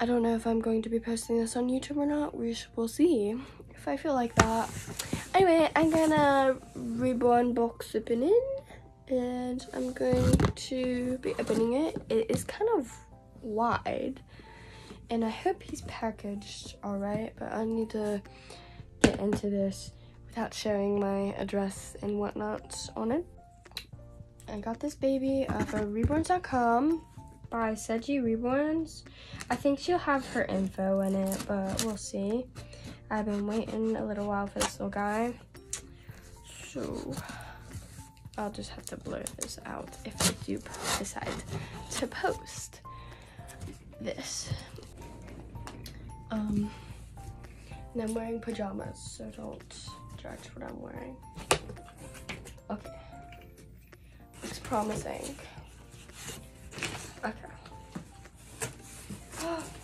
I don't know if I'm going to be posting this on YouTube or not. We will see if I feel like that. Anyway, I'm gonna reborn box opening and I'm going to be opening it. It is kind of wide and I hope he's packaged all right, but I need to get into this without showing my address and whatnot on it. I got this baby off of reborns.com by Seji Reborns. I think she'll have her info in it, but we'll see. I've been waiting a little while for this little guy. So I'll just have to blur this out if I do decide to post this. Um, and I'm wearing pajamas, so don't judge what I'm wearing. Okay. Looks promising.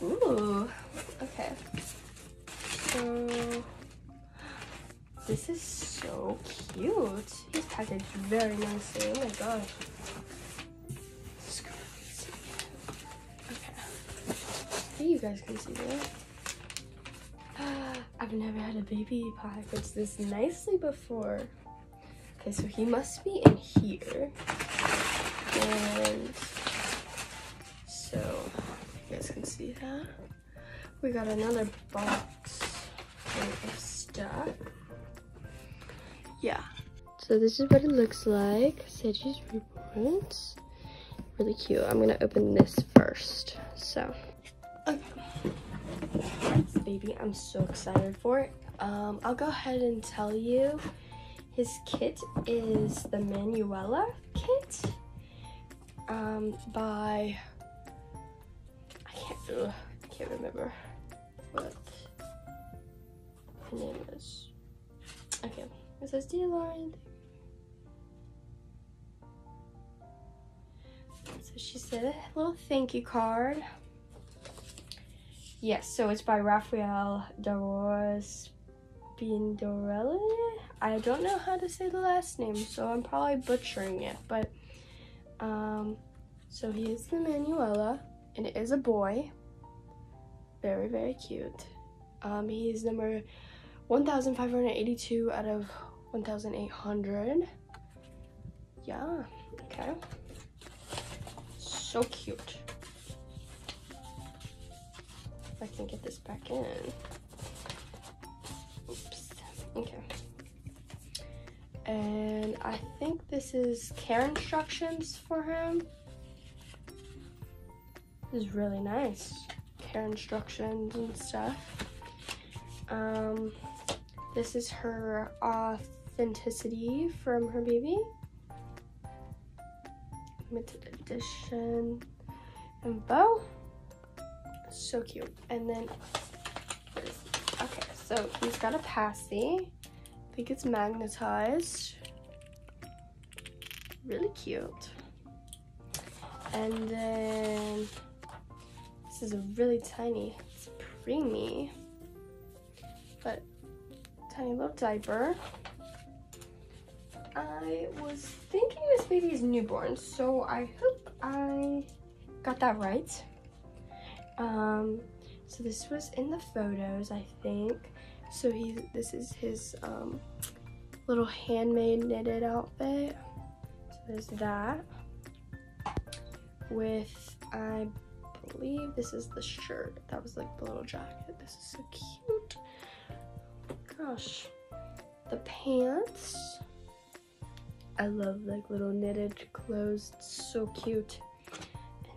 Ooh. Okay. So this is so cute. He's packaged very nicely. Oh my gosh. This is crazy. Okay. You guys can see that. I've never had a baby packaged this nicely before. Okay, so he must be in here. We got another box of stuff. Yeah. So this is what it looks like. Seji's reborns. Really cute. I'm gonna open this first. So, okay. This baby, I'm so excited for it. Um, I'll go ahead and tell you his kit is the Manuela kit um, by I can't ugh, I can't remember name is. Okay, it says Dear Lauren. So she said a little thank you card. Yes, so it's by Rafael Doros Spindorelli. I don't know how to say the last name, so I'm probably butchering it, but um, so he is the Manuela, and it is a boy. Very, very cute. Um, he is number 1,582 out of 1,800. Yeah, okay. So cute. I can get this back in. Oops. Okay. And I think this is care instructions for him. This is really nice. Instructions and stuff. Um, this is her authenticity from her baby. Limited edition info. So cute. And then, okay, so he's got a passy. I think it's magnetized. Really cute. And then this is a really tiny, it's preemie, but tiny little diaper. I was thinking this baby is newborn, so I hope I got that right. Um, so this was in the photos, I think. So he, this is his um, little handmade knitted outfit. So there's that. With, I believe this is the shirt. That was like the little jacket. This is so cute. Gosh. The pants. I love like little knitted clothes. It's so cute.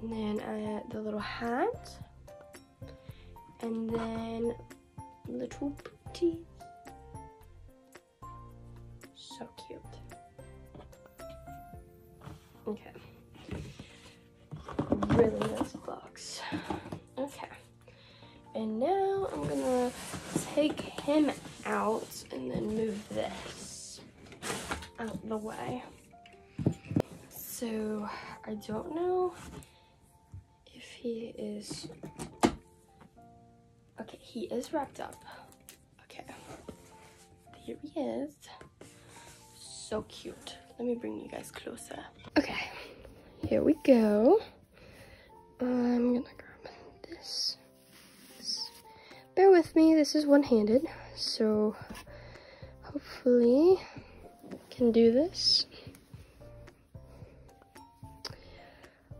And then I had the little hat. And then little booties. So cute. Okay. Really nice box. Okay. And now I'm gonna take him out and then move this out the way. So I don't know if he is Okay, he is wrapped up. Okay. Here he is. So cute. Let me bring you guys closer. Okay, here we go. I'm gonna grab this. bear with me. This is one-handed, so hopefully can do this.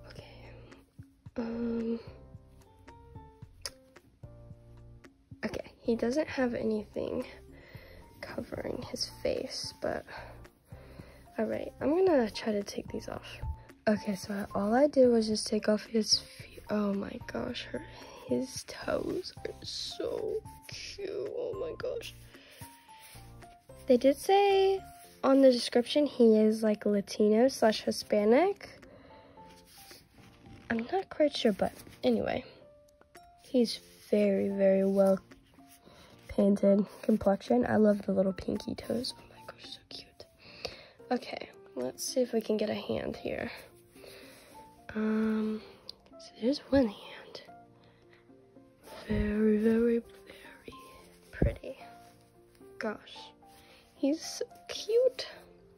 Okay. Um. Okay, he doesn't have anything covering his face, but all right, I'm gonna try to take these off. Okay, so all I did was just take off his feet. Oh my gosh, her, his toes are so cute. Oh my gosh. They did say on the description he is like Latino slash Hispanic. I'm not quite sure, but anyway, he's very, very well painted complexion. I love the little pinky toes. Oh my gosh, so cute. Okay, let's see if we can get a hand here. Um, so there's one hand. Very, very, very pretty. Gosh, he's so cute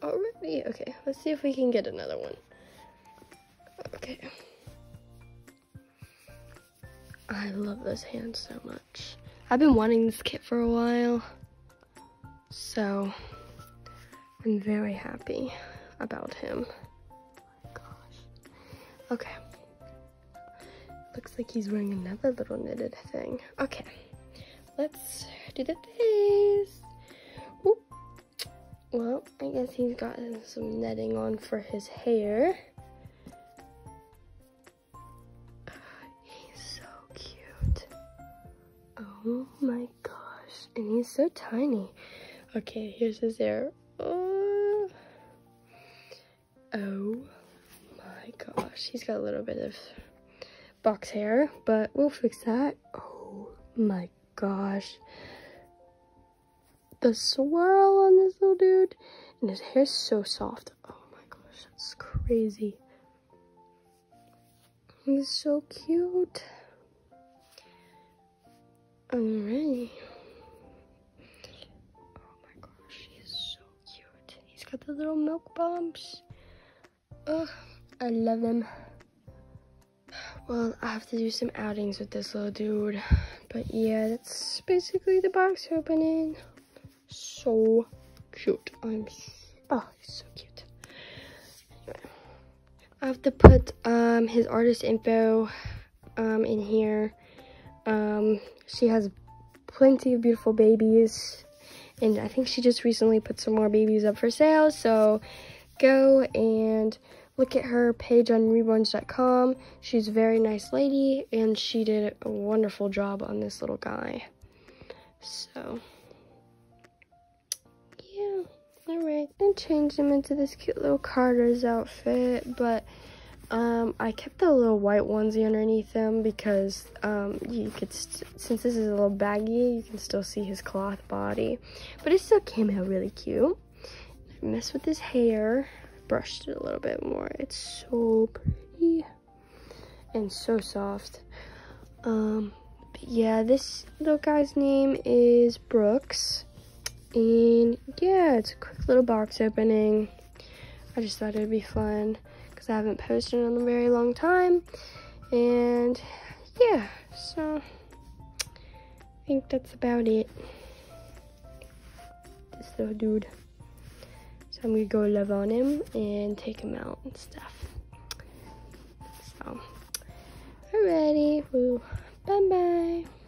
already. Okay, let's see if we can get another one. Okay. I love this hand so much. I've been wanting this kit for a while, so I'm very happy about him. Okay. Looks like he's wearing another little knitted thing. Okay, let's do the face. Whoop. Well, I guess he's got some netting on for his hair. Uh, he's so cute. Oh my gosh, and he's so tiny. Okay, here's his hair. My gosh, he's got a little bit of box hair, but we'll fix that. Oh my gosh. The swirl on this little dude, and his hair's so soft. Oh my gosh, that's crazy. He's so cute. Alrighty. Oh my gosh, he's so cute. He's got the little milk bumps. Ugh, I love him. Well, I have to do some outings with this little dude. But yeah, that's basically the box opening. So cute. I'm oh, he's so cute. I have to put um his artist info um in here. Um, she has plenty of beautiful babies. And I think she just recently put some more babies up for sale. So go and look at her page on reborns.com. She's a very nice lady and she did a wonderful job on this little guy. So, yeah, alright. And changed him into this cute little Carter's outfit, but um, I kept the little white onesie underneath him because um, you could, since this is a little baggy, you can still see his cloth body. But it still came out really cute. I messed with his hair, brushed it a little bit more. It's so pretty and so soft. Um, yeah, this little guy's name is Brooks. And yeah, it's a quick little box opening. I just thought it'd be fun because I haven't posted in a very long time. And yeah, so I think that's about it. This little dude. So I'm gonna go love on him and take him out and stuff. So, alrighty, well, bye bye.